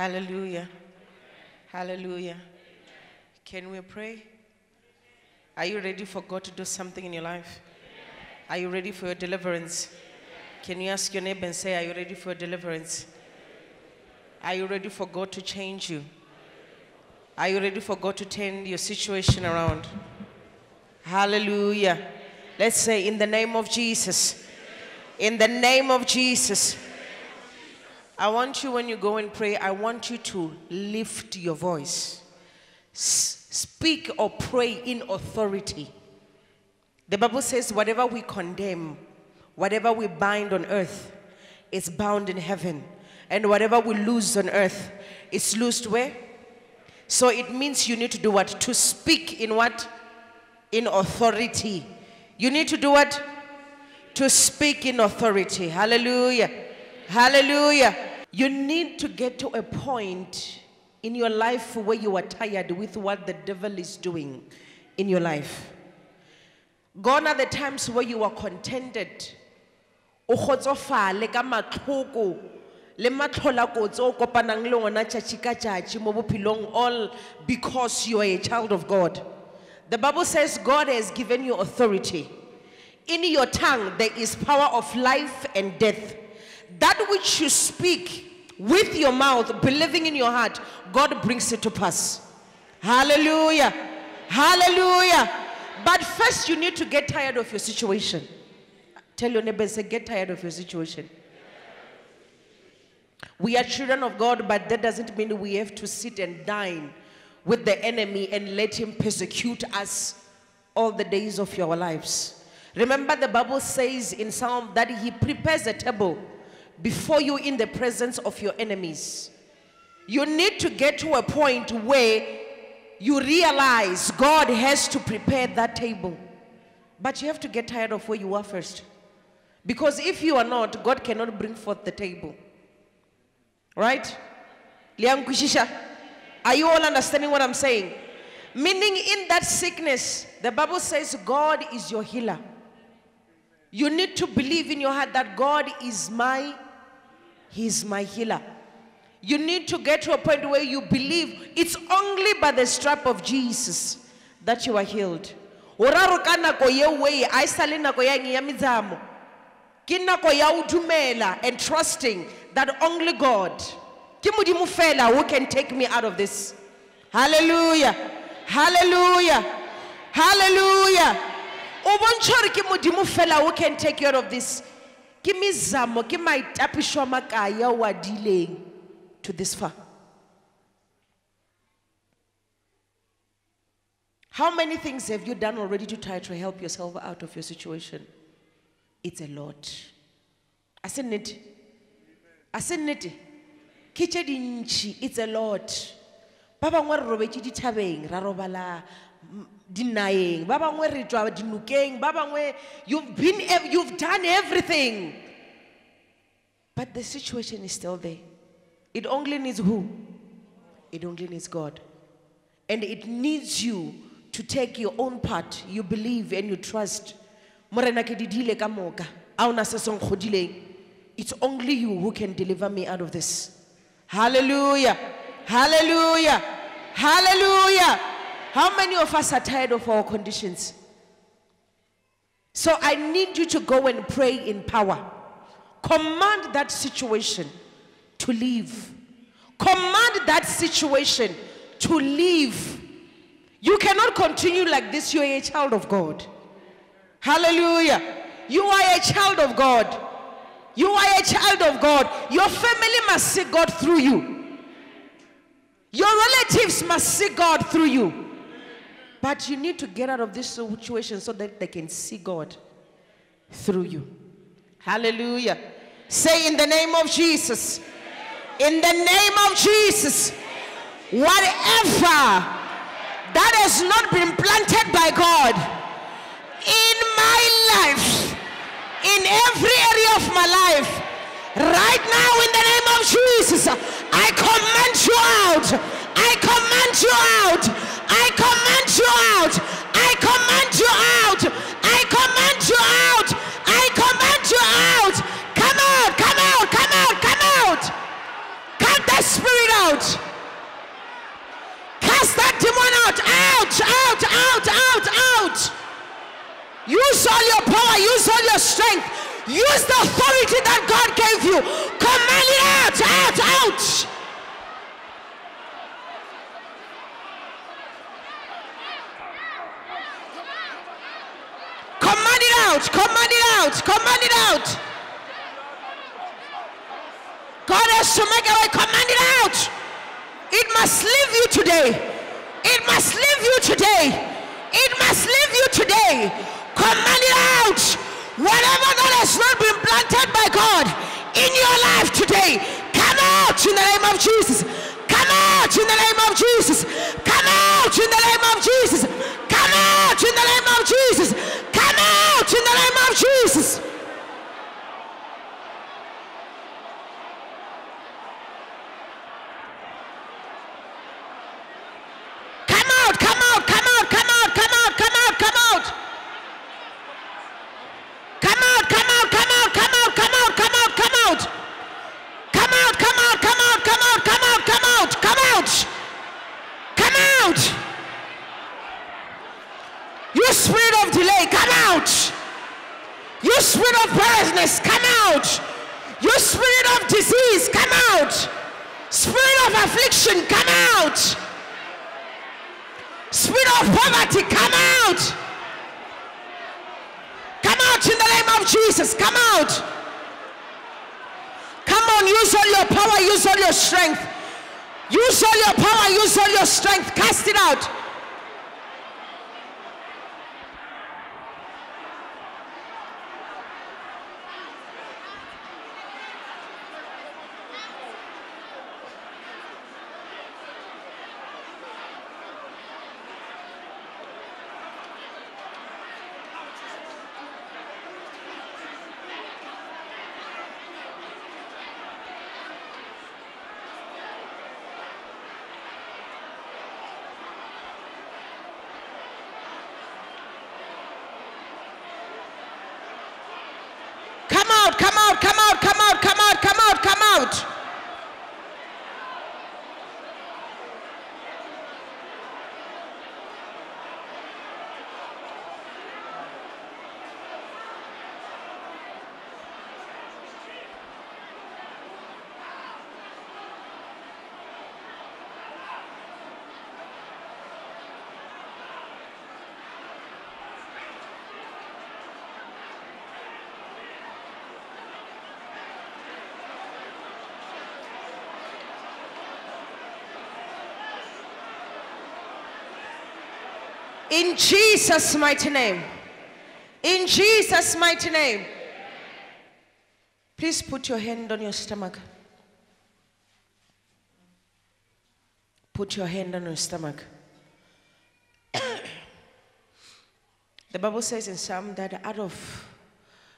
Hallelujah. Hallelujah. Can we pray? Are you ready for God to do something in your life? Are you ready for your deliverance? Can you ask your neighbor and say, Are you ready for your deliverance? Are you ready for God to change you? Are you ready for God to turn your situation around? Hallelujah. Let's say, In the name of Jesus. In the name of Jesus. I want you, when you go and pray, I want you to lift your voice. S- speak or pray in authority. The Bible says, whatever we condemn, whatever we bind on earth, is bound in heaven. And whatever we lose on earth, is loosed where? So it means you need to do what? To speak in what? In authority. You need to do what? To speak in authority. Hallelujah. Hallelujah. You need to get to a point in your life where you are tired with what the devil is doing in your life. Gone are the times where you are contented. Le all because you are a child of God. The Bible says God has given you authority. In your tongue there is power of life and death. That which you speak with your mouth, believing in your heart, God brings it to pass. Hallelujah. Hallelujah. But first, you need to get tired of your situation. Tell your neighbor, say, get tired of your situation. We are children of God, but that doesn't mean we have to sit and dine with the enemy and let him persecute us all the days of your lives. Remember, the Bible says in Psalm that he prepares a table before you in the presence of your enemies. You need to get to a point where you realize God has to prepare that table. But you have to get tired of where you are first. Because if you are not, God cannot bring forth the table. Right? Liangkushisha. Are you all understanding what I'm saying? Meaning, in that sickness, the Bible says God is your healer. You need to believe in your heart that God is my, He's my healer. You need to get to a point where you believe it's only by the strap of Jesus that you are healed. Oraro ka nako eo e a e sale nako ya ya ho and trusting that only God, ke Modimo fela who can take me out of this. Hallelujah. Hallelujah. Hallelujah. O bontsha Modimo fela who can take you out of this. Ke mezamo, ke maitapišo a makae ao a dileng to this far. How many things have you done already to try to help yourself out of your situation? It's a lot. I said nnete. Ke tše dintši, it's a lot. Ba bangwe re robetše dithabeng, ra robala mm, dinaeng. Ba bangwe re tšwa dinokeng. Ba you've been, you've done everything. But the situation is still there. It only needs who? It only needs God. And it needs you to take your own part. You believe and you trust. Morena ke di dile ka moka. A hona se. It's only you who can deliver me out of this. Hallelujah. Hallelujah. Hallelujah. How many of us are tired of our conditions? So I need you to go and pray in power. Command that situation to leave. Command that situation to leave. You cannot continue like this. You are a child of God. Hallelujah. You are a child of God. You are a child of God. Your family must see God through you. Your relatives must see God through you. But you need to get out of this situation so that they can see God through you. Hallelujah. Say in the name of Jesus. In the name of Jesus. Whatever that has not been planted by God in my life, in every area of my life, right now in the name of Jesus, I command you out. I command you out. I command you out. I command you out. I command you out. I command you out. Come out, come out, come out, come out. Cut that spirit out. Cast that demon out. Out, out, out, out, out. Use all your power. Use all your strength. Use the authority that God gave you. Command it out, out, out. Out, command it out, command it out. God has to make a way, command it out. It must leave you today. It must leave you today. It must leave you today. Command it out. Whatever that has not been planted by God in your life today, come out in the name of Jesus. Come out in the name of Jesus. Come out in the name of Jesus. Come out in the name of Jesus. Jesus. Come out, come out, come out, come out, come out, come out, come out. Come out, come out, come out, come out, come out, come out, come out. Come out, come out, come out, come out, come out, come out, come out. Come out. You spirit of delay, come out. You spirit of barrenness, come out. You spirit of disease, come out. Spirit of affliction, come out. Spirit of poverty, come out. Come out in the Come out. Come on, use all your power, use all your strength. Use all your power, use all your strength. Cast it out. Come out, come out, come out, come out, come out, come out, come out. In Jesus' mighty name. In Jesus' mighty name. Please put your hand on your stomach. Put your hand on your stomach. the Bible says in Psalm that out of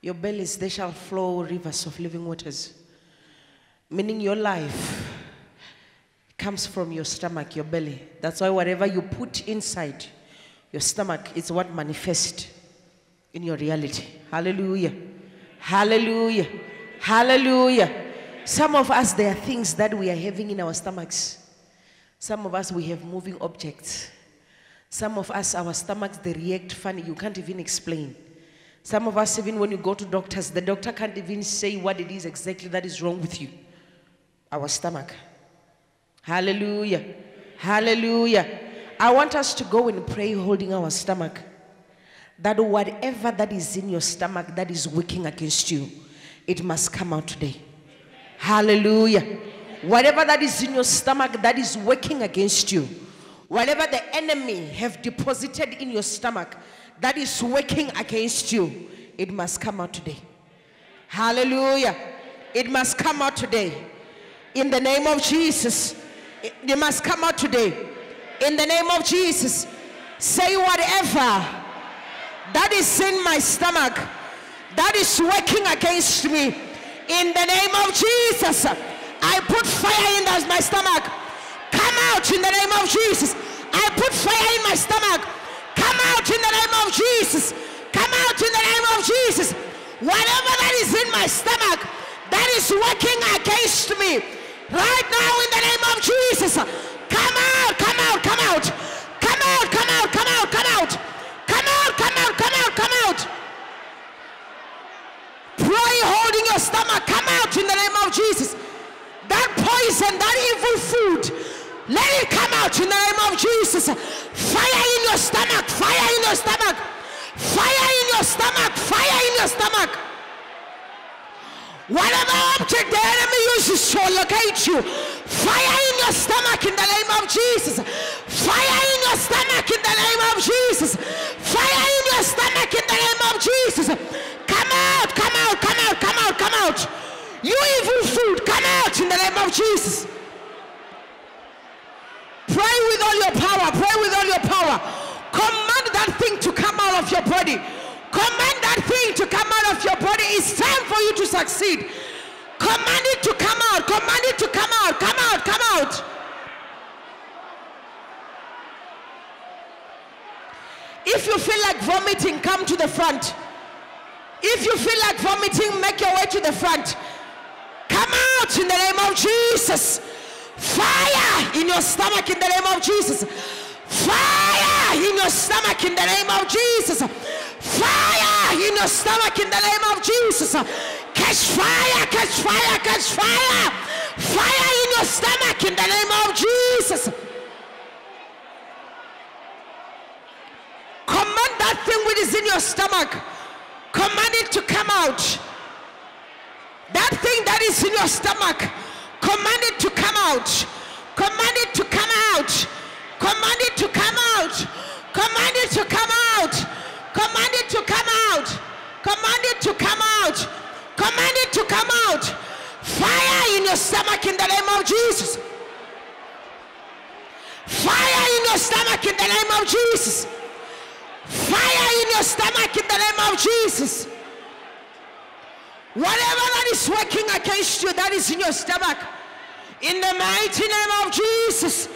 your bellies there shall flow rivers of living waters. Meaning your life comes from your stomach, your belly. That's why whatever you put inside your stomach is what manifests in your reality. Hallelujah. Hallelujah. Hallelujah. Some of us, there are things that we are having in our stomachs. Some of us, we have moving objects. Some of us, our stomachs, they react funny. You can't even explain. Some of us, even when you go to doctors, the doctor can't even say what it is exactly that is wrong with you. Our stomach. Hallelujah. Hallelujah. I want us to go and pray holding our stomach. That whatever that is in your stomach that is working against you, it must come out today. Hallelujah. Whatever that is in your stomach that is working against you, whatever the enemy have deposited in your stomach that is working against you, it must come out today. Hallelujah. It must come out today. In the name of Jesus. It, it must come out today. In the name of Jesus. Say whatever that is in my stomach that is working against me. In the name of Jesus. I put fire in my stomach. Come out in the name of Jesus. I put fire in my stomach. Come out in the name of Jesus. Come out in the name of Jesus. Whatever that is in my stomach that is working against me right now in the name of Jesus. Come out, come out, come out. Come out, come out, and that poison that evil food, let it come out in the name of Jesus. Fire in your stomach, fire in your stomach, fire in your stomach, fire in your stomach. Whatever object the enemy uses to locate you, fire in your stomach in the name of Jesus. Fire in your stomach in the name of Jesus. Fire in your stomach in the name of Jesus. Come out, come out, come out, come out, come out. You evil food, come out in the name of Jesus. Pray with all your power, pray with all your power. Command that thing to come out of your body. Command that thing to come out of your body. It's time for you to succeed. Command it to come out. Command it to come out. Come out. Come out. If you feel like vomiting, come to the front. If you feel like vomiting, make your way to the front. Come out in the name of Jesus. Fire in your stomach in the name of Jesus. Fire in your stomach in the name of Jesus. Fire in your stomach in the name of Jesus. Catch fire, catch fire, catch fire. Fire in your stomach in the name of Jesus. Command that thing which is in your stomach. Command it to come out. That thing that is in your stomach. Command it to come out. Command it to come out. Command it to come out. Command it to come out. Command it to come out. Command it to come out. Command it to come out. Fire in your stomach in the name of Jesus. Fire in your stomach in the name of Jesus. Fire in your stomach in the name of Jesus. Whatever that is working against you, that is in your stomach. In the mighty name of Jesus.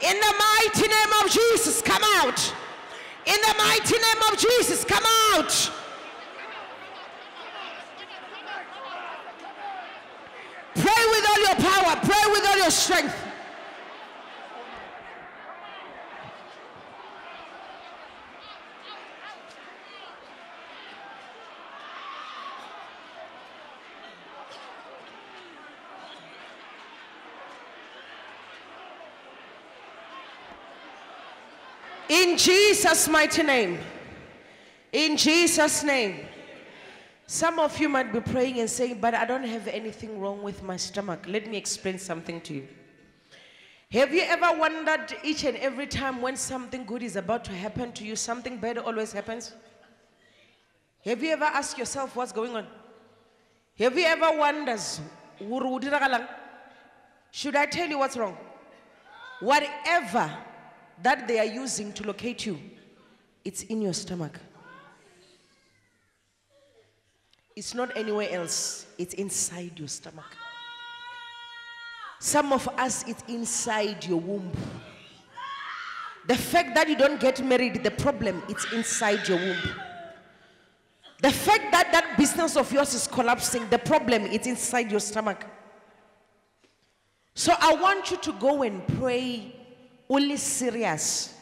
In the mighty name of Jesus, come out. In the mighty name of Jesus, come out. Pray with all your power, pray with all your strength. In Jesus' mighty name. In Jesus' name. Some of you might be praying and saying, but I don't have anything wrong with my stomach. Let me explain something to you. Have you ever wondered each and every time when something good is about to happen to you, something bad always happens? Have you ever asked yourself what's going on? Have you ever wondered, should I tell you what's wrong? Whatever that they are using to locate you, it's in your stomach. It's not anywhere else, it's inside your stomach. Some of us, it's inside your womb. The fact that you don't get married, the problem, it's inside your womb. The fact that that business of yours is collapsing, the problem, it's inside your stomach. So I want you to go and pray only serious.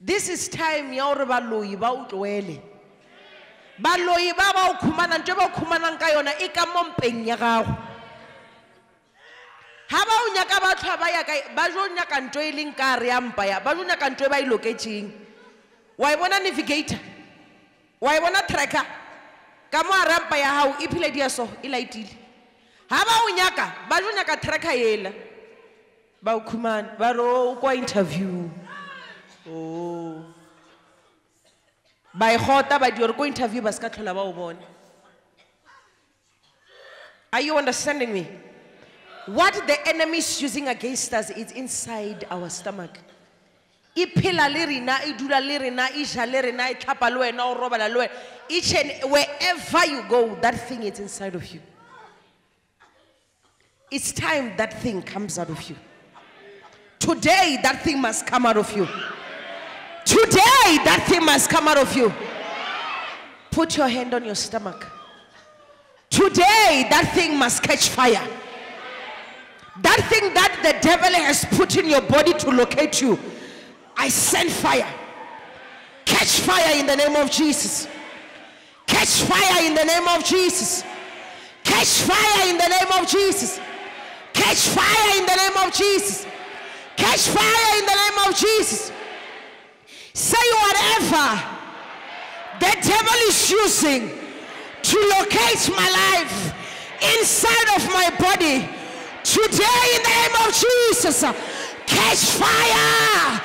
This is time ya baloyi ba o tlohele. Baloyi ba ba o khumana ntho ba o khumanang ka yona e ka mo mpeng ya gago. ga ba o nyaka batlhwa ba yaka ba jo nyaka nto e leng ka re ya mpa ya ba jo nyaka ntho e ba e loketseng. Wa e bona navigator? Wa e bona tracker? Ka mo a rampa ya gago e phile diaso e laetile ga ba o nyaka ba jo nyaka tracker yela. Ba o khumana ba re o kwa interview. O ba e gota ba di gore ko interview ba se ka tlhola ba o are you understanding me? What the enemy is using against us is inside our stomach. E phela le rena e dula le rena e ja le rena e tlhapa le wena o robala le wena. Each and wherever you go that thing is inside of you. It's time that thing comes out of you Today, that thing must come out of you. Today, that thing must come out of you. Put your hand on your stomach. Today, that thing must catch fire. That thing that the devil has put in your body to locate you, I send fire. Catch fire in the name of Jesus. Catch fire in the name of Jesus. Catch fire in the name of Jesus. Catch fire in the name of Jesus. Catch fire in the name of Jesus. Say whatever the devil is using to locate my life inside of my body today in the name of Jesus. Catch fire!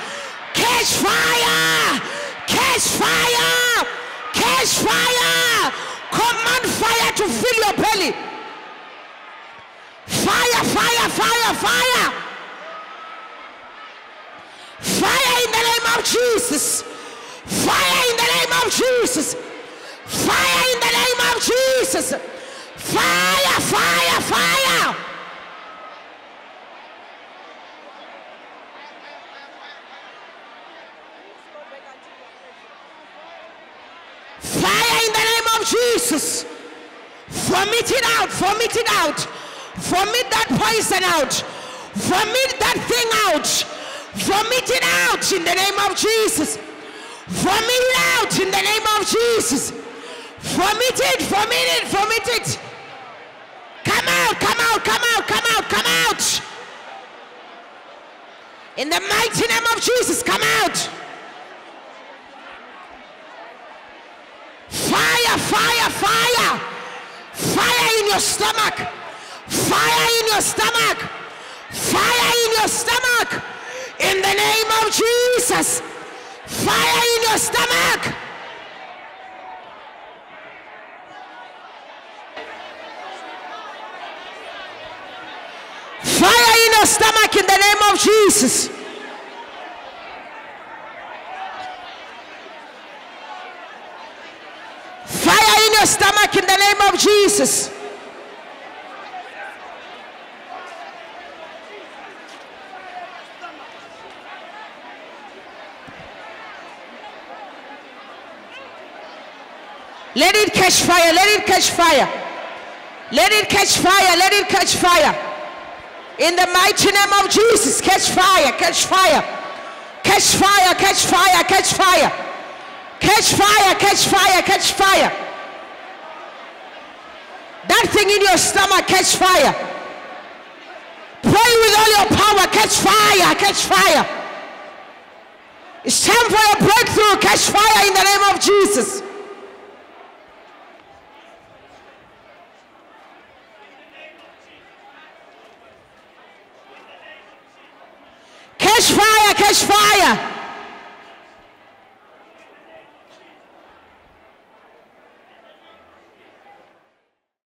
Catch fire! Catch fire! Catch fire! Command fire to fill your belly. Fire, fire, fire, fire. Fire in the name of Jesus. Fire in the name of Jesus. Fire in the name of Jesus. Fire, fire, fire. Fire in the name of Jesus. Vomit it out, vomit it out. Vomit that poison out. Vomit that thing out. Vomit it out in the name of Jesus. Vomit it out in the name of Jesus. Vomit it, vomit it, vomit it. Come out, come out, come out, come out, come out. In the mighty name of Jesus, come out. Fire, fire, fire. Fire in your stomach. Fire in your stomach. Fire in your stomach. In the name of Jesus. Fire in your stomach. Fire in your stomach in the name of Jesus. Fire in your stomach in the name of Jesus. Let it catch fire. Let it catch fire. Let it catch fire. Let it catch fire. In the mighty name of Jesus, catch fire. Catch fire. Catch fire. Catch fire. Catch fire. Catch fire. Catch fire. Catch fire. That thing in your stomach, catch fire. Pray with all your power. Catch fire. Catch fire. It's time for a breakthrough. Catch fire in the name of Jesus. Catch fire, catch fire.